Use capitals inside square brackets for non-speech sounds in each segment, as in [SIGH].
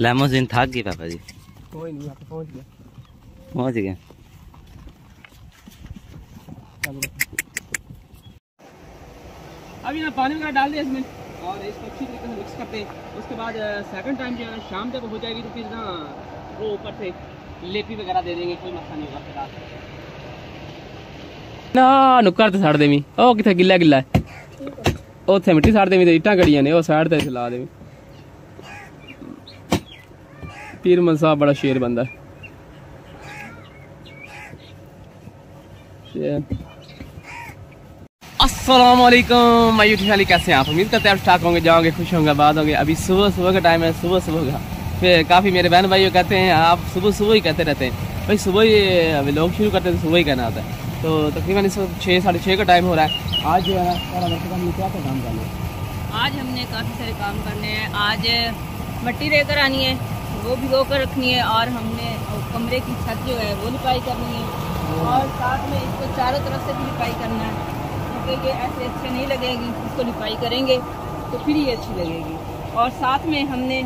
Limousine थक गई पापा जी कोई नहीं यहाँ पे पहुँच गया पहुंच गए अभी ना पानी वगैरह डाल दिया इसमें और इसको अच्छी तरीके से मिक्स करते हैं उसके बाद सेकंड टाइम जो है ना शाम जब हो जाएगी तो फिर ना वो ऊपर से लेपी वगैरह दे देंगे कोई मसला नहीं होगा फिर रात ਨਾ ਨੁੱਕਰ ਤੇ ਛੱਡ ਦੇਵੀਂ ਉਹ ਕਿੱਥੇ ਗਿੱਲਾ ਗਿੱਲਾ ਹੈ ਉੱਥੇ ਮਿੱਟੀ ਛੱਡ ਦੇਵੀਂ ਤੇ ਇੱਟਾਂ ਗੜੀਆਂ ਨੇ ਉਹ ਸਾਈਡ ਤੇ ਲਾ ਦੇਵੀਂ पीर मनसाब बड़ा शेर बंदा है। असलम मायूट शाली कैसे हैं आप? उम्मीद करते हैं आप स्टाक होंगे, जाओगे, खुश होंगे बाद होंगे। अभी सुबह सुबह का टाइम है, सुबह सुबह का। फिर काफ़ी मेरे बहन भाई कहते हैं, आप सुबह सुबह ही कहते रहते हैं। भाई, सुबह ही, अभी लोग शुरू करते हैं तो सुबह ही कहना होता है। तो तकरीबन इस वक्त छः साढ़े छः का टाइम हो रहा है। आज जो है क्या क्या काम करना है आज हमने काफ़ी सारे काम करने हैं। आज मट्टी लेकर आनी है। वो भिगो कर रखनी है और हमने कमरे की छत जो है वो लिपाई करनी है। और साथ में इसको चारों तरफ़ से भी लिपाई करना है, क्योंकि ये ऐसे अच्छे नहीं लगेगी, इसको लिपाई करेंगे तो फिर ये अच्छी लगेगी। और साथ में हमने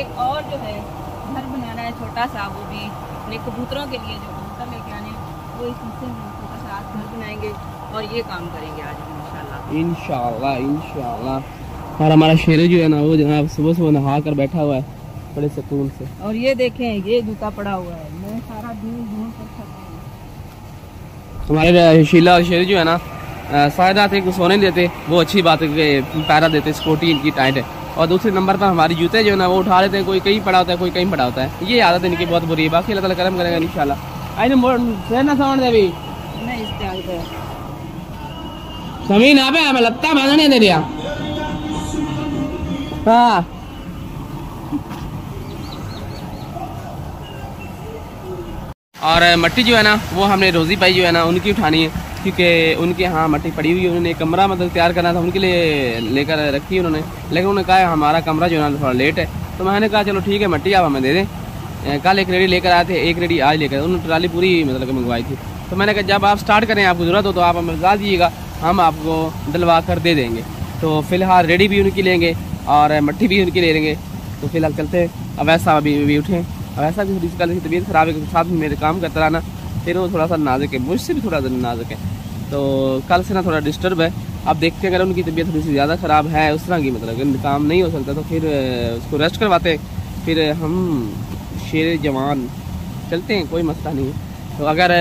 एक और जो है घर बनाना है छोटा सा, वो भी अपने कबूतरों के लिए जो कबूतर लेके आने वो इस हिस्से में छोटा सा आज घर बनाएँगे और ये काम करेंगे आज इंशाल्लाह। इंशाल्लाह इंशाल्लाह। और हमारा शेर जो है ना, वो जनाब सुबह सुबह नहा कर बैठा हुआ है। बड़े सुकून से। और ये देखें ये जूता पड़ा हुआ है। मैं सारा दिन घूम कर हमारे शीला और शेर जो है ना सारे रात को सोने देते वो अच्छी बात है कि पैरा देते स्कूटी इनकी टाइट है। और दूसरे नंबर पर हमारे जूते जो है ना वो उठा लेते हैं कोई कहीं पड़ा होता है कोई कहीं पड़ा होता है। ये आदत इनकी बहुत बुरी है। बाकी अल्लाह ताला करम करेगा इंशाल्लाह। आई ने ना साउंड देवी। मैं इस्तेमाल कर ज़मीन आप मैं लत्ता बांधने दे दिया। हाँ। और मट्टी जो है ना, वो हमने रोजी पाई जो है ना, उनकी उठानी है, क्योंकि उनके यहाँ मट्टी पड़ी हुई है, उन्होंने कमरा मतलब तैयार करना था, उनके लिए लेकर रखी उन्होंने। लेकिन उन्होंने कहा, हमारा कमरा जो है ना, थोड़ा लेट है। तो मैंने कहा, चलो ठीक है, मट्टी आप हमें दे दें। कल एक रेडी लेकर आए थे, एक रेडी आज लेकर उन्होंने ट्राली पूरी मतलब मंगवाई थी। तो मैंने कहा, जब आप स्टार्ट करें, आपको ज़रूरत हो तो आप हमें बता दीजिएगा, हम आपको डलवा कर दे देंगे। तो फ़िलहाल रेडी भी उनकी लेंगे और मट्टी भी उनकी ले लेंगे। तो फ़िलहाल चलते हैं। अब ऐसा अभी अभी उठे अब ऐसा भी थोड़ी सी तबीयत खराब है साथ में मेरे काम करता रहना, फिर वो थोड़ा सा नाजुक है, मुझसे भी थोड़ा सा नाजुक है। तो कल से ना थोड़ा डिस्टर्ब है। अब देखते हैं, अगर उनकी तबीयत थोड़ी सी ज़्यादा ख़राब है, उस तरह की मतलब काम नहीं हो सकता तो फिर उसको रेस्ट करवाते फिर हम शेर जवान, चलते हैं, कोई मसला नहीं है। तो अगर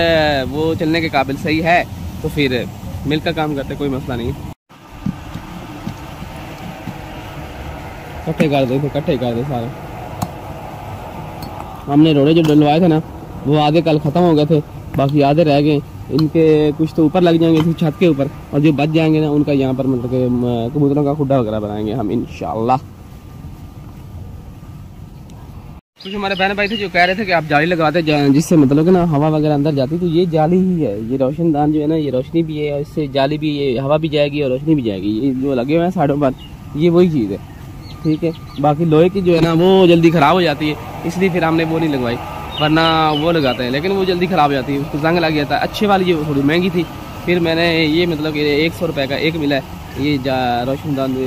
वो चलने के काबिल सही है तो फिर मिलकर काम करते कोई मसला नहीं है। कर दे इकट्ठे कर दे सारे। हमने रोड़े जो डलवाए थे ना, वो आधे कल ख़त्म हो गए थे, बाकी आधे रह गए। इनके कुछ तो ऊपर लग जाएँगे इसी छत के ऊपर, और जो बच जाएँगे ना, उनका यहाँ पर मतलब कबूतरों का खुडा वगैरह बनाएँगे हम, इंशाल्लाह। कुछ हमारे बहन भाई थे जो कह रहे थे कि आप जाली लगाते जिससे मतलब कि ना हवा वगैरह अंदर जाती तो ये जाली ही है, ये रोशनदान जो है ना, ये रोशनी भी है, और इससे जाली भी, ये हवा भी जाएगी और रोशनी भी जाएगी, ये जो लगे हुए हैं साइडों पर, ये वही चीज़ है। ठीक है। बाकी लोहे की जो है ना वो जल्दी ख़राब हो जाती है। इसलिए फिर हमने वो नहीं लगवाई वरना वो लगाते हैं। लेकिन वो जल्दी ख़राब हो जाती है। उसको जंग लग जाता है। अच्छी वाली ये थोड़ी महँगी थी। फिर मैंने ये मतलब कि एक सौ रुपये का एक मिला है। ये रोशनदान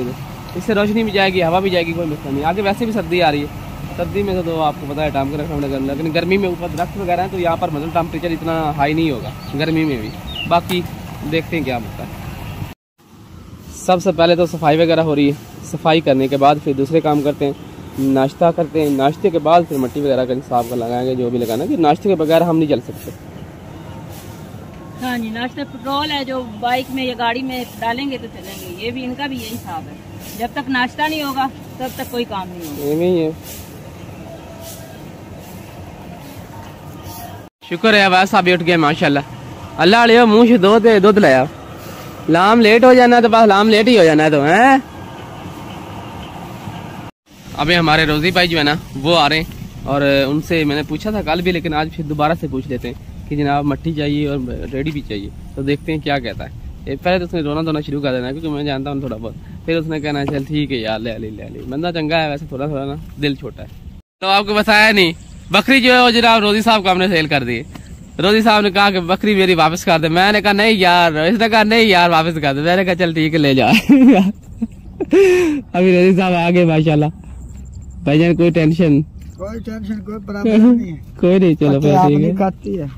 इससे रोशनी भी जाएगी हवा भी जाएगी कोई मसला नहीं। आगे वैसे भी सर्दी आ रही है। सर्दी में तो, तो आपको पता है टाइम का रखना पड़ेगा लेकिन गर्मी में ऊपर दरख्त वगैरह है तो यहाँ पर मतलब टेम्परेचर इतना हाई नहीं होगा गर्मी में भी। बाकी देखते हैं क्या होता है। सबसे पहले तो सफ़ाई वगैरह हो रही है। सफ़ाई करने के बाद फिर दूसरे काम करते हैं। नाश्ता करते हैं। नाश्ते के बाद फिर मट्टी वगैरह का हिसाब का लगाएँगे जो भी लगाना कि नाश्ते के बगैर हम नहीं चल सकते। हाँ जी नाश्ता पेट्रोल है जो बाइक में या गाड़ी में डालेंगे तो चलेंगे। ये भी इनका भी यही हिसाब है। जब तक नाश्ता नहीं होगा तब तक कोई काम नहीं होगा। एवं ही। है शुक्र है वैसा भी उठ गया माशाल्लाह। अल्लाह मुँह से दो दे दूध लाया। लाम लेट हो जाना है तो बस लाम लेट ही हो जाना है तो हैं? अभी हमारे रोजी भाई जो है ना, वो आ रहे हैं और उनसे मैंने पूछा था कल भी, लेकिन आज फिर दोबारा से पूछ लेते हैं कि जनाब मट्टी चाहिए और रेडी भी चाहिए। तो देखते हैं क्या कहता है। पहले तो उसने रोना धोना शुरू कर देना, क्योंकि मैं जानता हूँ थोड़ा बहुत। फिर उसने कहना, चल ठीक है यार, ले ले ले ले। बंदा चंगा है वैसे थोड़ा थोड़ा ना दिल छोटा है। तो आपको बताया नहीं। बकरी जो है वो जनाब रोजी साहब को हमने सेल कर दी। रोजी साहब ने कहा कि बकरी मेरी वापस कर दे। मैंने कहा, नहीं यार। इसने कहा, नहीं यार, वापस कर दे। मैंने कहा, चल ठीक है, ले जा। [LAUGHS] अभी रोजी साहब आ गए माशाल्लाह। भाईजान कोई टेंशन कोई टेंशन कोई प्रॉब्लम [LAUGHS] नहीं है। कोई नहीं चलो ठीक है खाती है।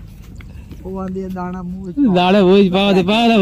वो आंधी है दाना मुँह पाओ दे पाओ ना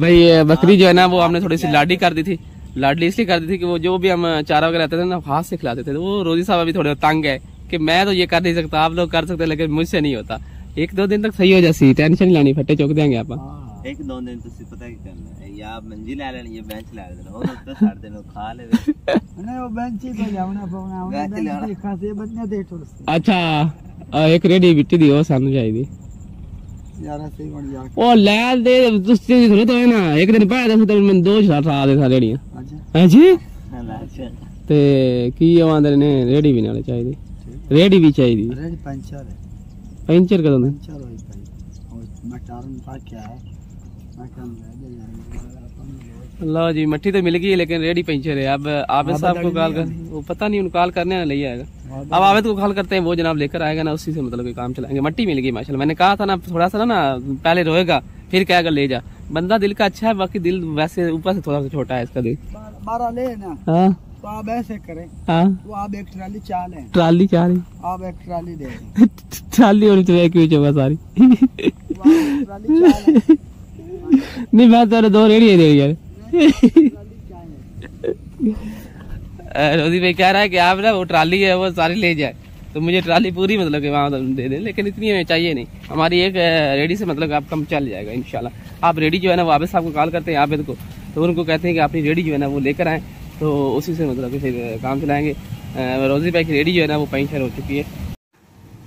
भाई बकरी जो है ना वो हमने थोड़ी सी लाडी कर दी थी। लाडली इसलिए कर दी थी कि वो जो भी हम चारा वगैरह रहते थे ना हाथ से खिलाते थे तो वो रोजी साहब अभी थोड़े तंग है कि मैं तो ये कर नहीं सकता आप लोग कर सकते लेकिन मुझसे नहीं होता। एक दो दिन तक सही हो जासी टेंशन नहीं लानी फटे चौक देंगे आप। हाँ ਇੱਕ ਦੋ ਦਿਨ ਤੁਸੀਂ ਪਤਾ ਕੀ ਕਰਨਾ ਹੈ ਜਾਂ ਮੰਜੀ ਲੈ ਲੈਣੀ ਜਾਂ ਬੈਂਚ ਲੈ ਲੈਣਾ ਉਹਦੇ ਉੱਤੇ ਛੱਡ ਦੇਣਾ ਉਹ ਖਾ ਲਵੇ नहीं वो बेंच ही तो जाना पवना उन्हें बेंच ले बेंच ही खासे बनने दे थोड़े से ਅੱਛਾ ਅਹ ਇੱਕ ਰੇੜੀ ਬਿੱਟੀ ਦੀ ਉਹ ਸਾਨੂੰ ਚਾਹੀਦੀ यार से बन जा ਉਹ ਲੈ ਦੇ ਤੁਸੀਂ ਥੋੜੇ ਤੋਂ ਨਾ ਇੱਕ ਦਿਨ ਪਾਇਆ ਤਾਂ ਮੈਨੂੰ ਦੋ ਚਾਰ ਆ ਦੇ ਸਾਰੇ ਰੇੜੀਆਂ अच्छा ਹੈ ਜੀ ਅੱਛਾ ਤੇ ਕੀ ਆਵਾਂਦੇ ਨੇ ਰੇੜੀ ਵੀ ਨਾਲੇ ਚਾਹੀਦੀ ਰੇੜੀ ਵੀ ਚਾਹੀਦੀ रेड पंचर है ਪੈਂਚਰ ਕਦੋਂ ਦੇ पंचर हो भाई और मटारन पा क्या है मटन ले लो जी मट्टी तो मिल गई लेकिन रेडी पंचर है अब आबिद हाँ, साहब को कॉल कर वो पता नहीं उनको कॉल करने ले आएगा। अब आबिद को कॉल करते हैं वो जनाब लेकर आएगा ना उसी से मतलब काम चलाएँगे। मट्टी मिल गई माशाल्लाह। मैंने कहा था ना थोड़ा सा ना पहले रोएगा फिर क्या कहेगा ले जा। बंदा दिल का अच्छा है बाकी दिल वैसे ऊपर से थोड़ा सा छोटा है इसका दिल। बारह ले ना। हाँ। तो आप ऐसे करें। हाँ। तो आप एक ट्राली चाल है ट्राली क्या रही। आप एक ट्राली दे [LAUGHS] ट्राली और तो क्यों सारी। [LAUGHS] नहीं मैं तो दो रेड़ी दे यार। है रोजी भाई कह रहा है कि आप ना वो ट्राली है वो सारी ले जाए। तो मुझे ट्राली पूरी मतलब कि वहाँ दे दें लेकिन इतनी हमें चाहिए नहीं। हमारी एक रेडी से मतलब आप कम चल जाएगा इंशाल्लाह। आप रेडी जो है ना वो आबिद साहब को कॉल करते हैं आबिद को तो उनको कहते हैं कि अपनी रेडी जो है ना वो लेकर आए। तो उसी से मतलब कि फिर काम चलाएँगे। रोजी भाई की रेडी जो है ना वो पंचर हो चुकी है।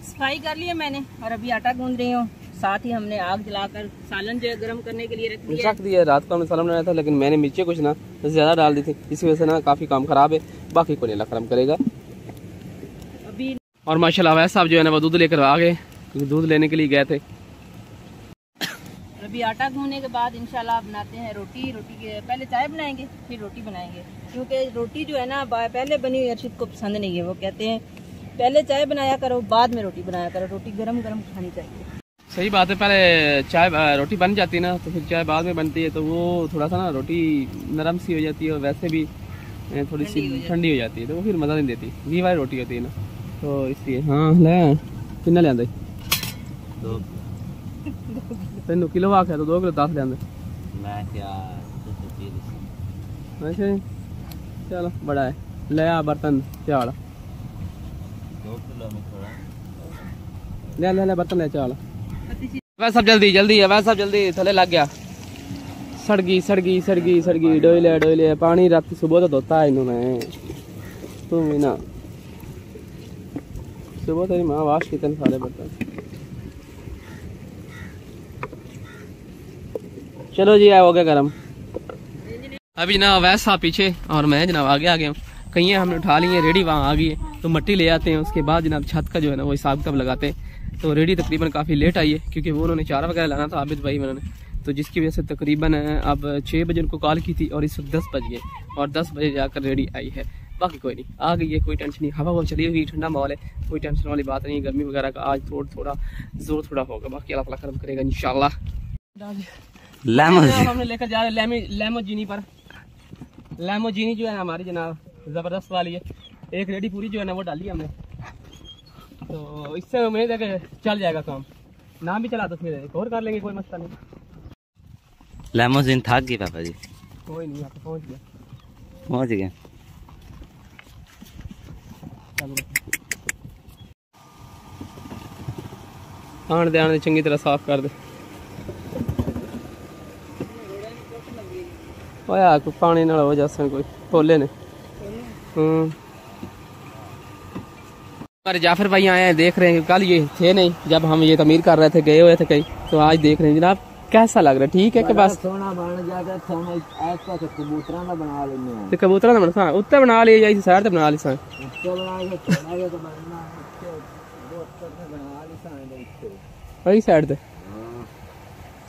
सफ़ाई कर लिया मैंने और अभी आटा गूंद रही हूँ। साथ ही हमने आग जलाकर सालन जो है गर्म करने के लिए रख दिया रख दिया रात को हमने सलाम बनाया था लेकिन मैंने मिर्चें कुछ ना ज़्यादा डाल दी थी इसी वजह से ना काफ़ी काम ख़राब है बाकी को अल्लाह करम करेगा। अभी और माशाल्लाह वैसे साहब जो है ना वो दूध लेकर आ गए क्योंकि दूध लेने के लिए गए थे। अभी आटा गूंदने के बाद इंशाल्लाह बनाते हैं रोटी रोटी के पहले चाय बनाएँगे फिर रोटी बनाएँगे। क्योंकि रोटी जो है ना पहले बनी हुई अर्शिद को पसंद नहीं है वो कहते हैं पहले चाय बनाया करो बाद में रोटी बनाया करो रोटी गरम गरम खानी चाहिए। सही बात है पहले चाय रोटी बन जाती है ना तो फिर चाय बाद में बनती है तो वो थोड़ा सा ना रोटी नरम सी हो जाती है और वैसे भी थोड़ी सी ठंडी हो जाती है। तो वो फिर मज़ा नहीं देती। घी वाली रोटी होती है ना तो इसलिए हाँ ले किन्ना लिया तेन किलो आख्या तो दो किलो दस लिया वैसे अच्छा, चलो बड़ा है। ले आ बर्तन चाल ले ले बर्तन ले चाल वह सब जल्दी जल्दी है, वह सब जल्दी थले लग गया। सड़ गई सड़ गई सड़ गई डोले डोले, पानी रात सुबह तो धोता है इन्होंने। तुम भी ना। सुबह तेरी माँ वाश की सारे बर्तन चलो जी हो गया गरम। अभी जनाब वैसा पीछे, और मैं जनाब आगे आ गया हूँ कहीं हमने उठा ली रेडी वहाँ आ गई। है तो मट्टी ले आते हैं, उसके बाद जनाब छत का जो है ना वो हिसाब कब लगाते हैं। तो रेडी तकरीबन काफ़ी लेट आई है क्योंकि वो उन्होंने चारा वगैरह लाना था आबिद भाई उन्होंने तो जिसकी वजह से तकरीबन अब छः बजे उनको कॉल की थी और इस वक्त दस बज गए और दस बजे जाकर रेडी आई है। बाकी कोई नहीं आ गई है कोई टेंशन नहीं हवा वो चली हुई ठंडा माहौल है कोई टेंशन वाली बात नहीं है गर्मी वगैरह का आज थोड़ा थोड़ा ज़ोर थोड़ा होगा बाकी अल्लाह ताला करम करेगा इंशाल्लाह। जनाब हमने लेकर जा रहे हैं लेमी लेमोजीनी पर। लेमोजीनी जो है हमारी जनाब ज़बरदस्त वाली है। एक रेडी पूरी जो है ना वो डाली हमने। तो इससे उम्मीद है कि चल जाएगा काम। नाम भी चला तो फिर एक और कर लेंगे कोई मसला नहीं। लेमोजिन थक गई पापा जी। कोई नहीं यहाँ पे पहुँच गया। पहुँच गए। आण दे आण दे चंगी तरह साफ़ कर दे। ओया कोई पानी नाल हो जासन कोई। पोले ने। हम्म। हमारे जाफ़र भाई आए हैं देख रहे हैं कल ये थे नहीं जब हम ये तमीर कर रहे थे गए हुए थे कहीं तो आज देख रहे हैं। जनाब कैसा लग रहा है? ठीक है कि बस? सोना बन जाता सोना ऐस कबूतरा का बना लेने हैं। ते बना उत्ते बना लिए बना ली सा। बना सोना के तो है ली वही साइड ते?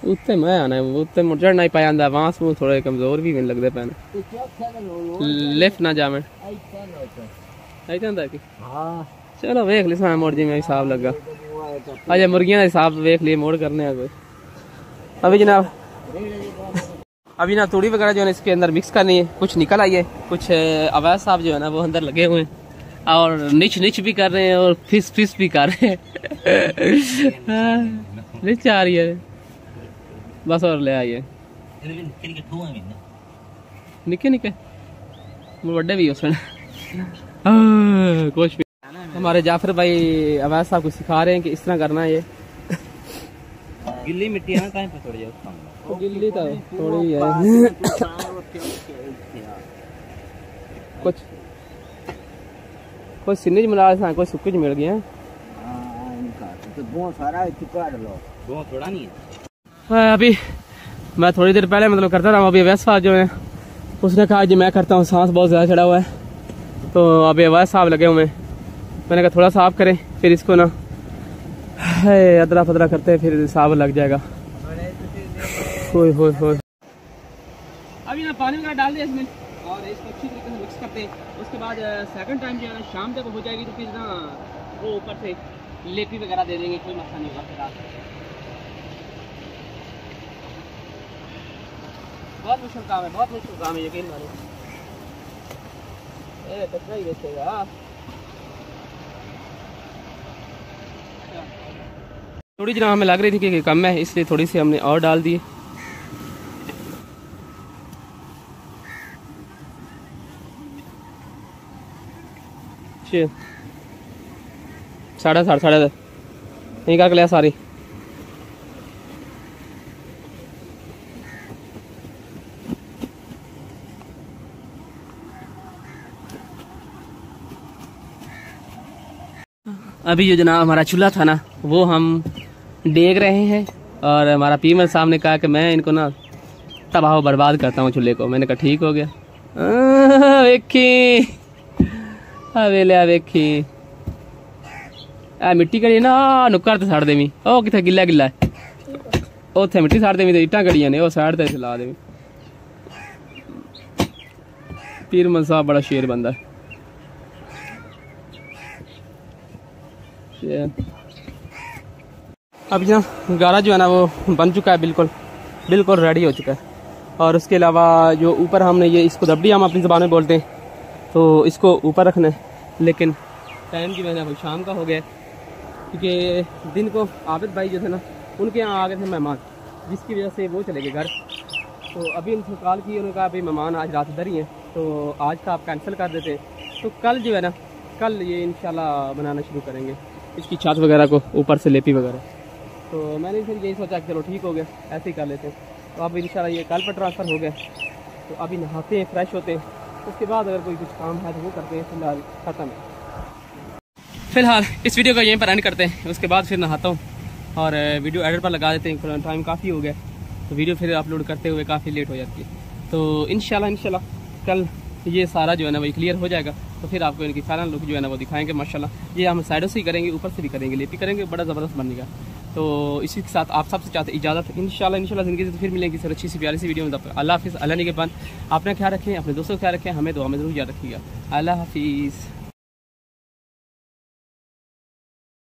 उत्ते मैं आना है उत्ते मुड़ चढ़ना ही पाया जांदा वांस वो थोड़े कमज़ोर भी मैंने लगदे पैन लो लिफ्ट ना जावे। आई ਜਾਂਦਾ कि? हाँ। चलो वेख ली सा मोड़ जी में हिसाब लगा अजय मुर्गियाँ का हिसाब वेख लिए मोड़ करने कोई। अभी जनाब अभी ना तूड़ी वगैरह जो है इसके अंदर मिक्स करनी है। कुछ निकल आई है कुछ अवैध साहब जो है ना वो अंदर लगे हुए हैं। और निच निच भी कर रहे हैं और फिस फिस भी कर रहे हैं। हाँ, निच आ रही है। बस और ले आइए। निके निके। बड़े भी उसमें। हाँ, कुछ भी। हमारे जाफ़र भाई अवैध साहब को सिखा रहे हैं कि इस तरह करना है ये। गिल्ली मिट्टी है ना कहीं पे थोड़ी है गिल्ली तो थोड़ी है। कुछ कुछ सिन्नी मिला सा कुछ सुक्की मिल गए हैं तो नहीं है। हाँ, अभी मैं थोड़ी देर पहले मतलब करता रहा अभी अवैध साहब जो है उसने कहा जी मैं करता हूँ सांस बहुत ज़्यादा चढ़ा हुआ है। तो अभी अवैध साहब लगे हुए हैं। मैंने कहा, थोड़ा साफ़ करें, फिर इसको ना अदरा फदरा करते हैं, फिर साफ़ लग जाएगा। होय होय होय। अभी ना पानी वगैरह डाल दिया इसमें। और इसको अच्छी तरीके से मिक्स करते हैं। उसके बाद सेकंड टाइम जो है ना शाम तक हो जाएगी तो फिर ना, वो ऊपर से लेपी वगैरह दे देंगे, कोई मसला नहीं होगा बहुत मुश्किल काम है, बहुत मुश्किल काम है, यकीन मानो ए कचरा ही बेचेगा थोड़ी जना हमें लग रही थी कि कम है, इसलिए थोड़ी सी हमने और डाल दी। छः। साढ़े साढ़े साढ़े नहीं करके लिया सारी। अभी जो जनाब हमारा चूल्हा था ना, वो हम देख रहे हैं और हमारा पीमर साहब ने कहा कि मैं इनको ना तबाह बर्बाद करता हूँ चूल्हे को मैंने कहा ठीक हो गया आ, वेखी आ वेले आ वेखी आ मिट्टी कड़ी ना नुक्कर ते सड़ देवी ओ किथे गिल्ला गिल्ला है ਉੱਥੇ ਮਿੱਟੀ ਸਾੜ ਦੇਵੀਂ ਤੇ ਇੱਟਾਂ ਕੜੀਆਂ ਨੇ ਉਹ ਸਾਈਡ ਤੇ ਲਾ ਦੇਵੀਂ ਪੀਰ ਮਨ ਸਾਹਿਬ ਬੜਾ ਸ਼ੇਰ ਬੰਦਾ ਹੈ ये अब ना गारा जो है ना वो बन चुका है, बिल्कुल बिल्कुल रेडी हो चुका है। और उसके अलावा जो ऊपर हमने ये, इसको दबड़ी हम अपनी ज़बान में बोलते हैं तो इसको ऊपर रखना है। लेकिन टाइम की वजह से शाम का हो गया क्योंकि दिन को आबिद भाई जो थे ना, उनके यहाँ आ गए थे मेहमान, जिसकी वजह से वो चले गए घर। तो अभी उनसे कॉल की उन्होंने कहा भाई मेहमान आज रात इधर ही हैं तो आज का आप कैंसिल कर देते हैं। तो कल जो है ना, कल ये इंशाल्लाह बनाना शुरू करेंगे। इसकी छत वगैरह को ऊपर से लेपी वगैरह। तो मैंने फिर यही सोचा कि चलो ठीक हो गया, ऐसे ही कर लेते हैं। तो अब इंशाल्लाह ये कल पर ट्रांसफ़र हो गया। तो अभी नहाते हैं फ्रेश होते हैं। उसके बाद अगर कोई कुछ काम है तो वो करते हैं, फ़िलहाल ख़त्म है। फ़िलहाल इस वीडियो को यहीं पर एंड करते हैं। उसके बाद फिर नहाता हूँ और वीडियो एडिट पर लगा देते हैं। टाइम काफ़ी हो गया। तो वीडियो फिर अपलोड करते हुए काफ़ी लेट हो जाती है। तो इनशाला इनशाला कल ये सारा जो है ना, वही क्लियर हो जाएगा। तो फिर आपको इनकी फाइनल लुक जो है ना, वो दिखाएँगे, माशाल्लाह। ये हम साइडों से ही करेंगे, ऊपर से भी करेंगे, लेपी करेंगे, बड़ा ज़बरदस्त बनेगा तो इसी के साथ आप सबसे चाहते इजाज़त इन शाला इन ज़िंदगी से तो फिर मिलेंगे, सर। अच्छी सी प्यारी सी वीडियो में तब अल्लाह हाफिज़, अल्लाह के बंद अपना ख्याल रखें अपने दोस्तों का ख्याल रखें हमें दुआ में ज़रूर याद रखिएगा। अल्लाह हाफिज़।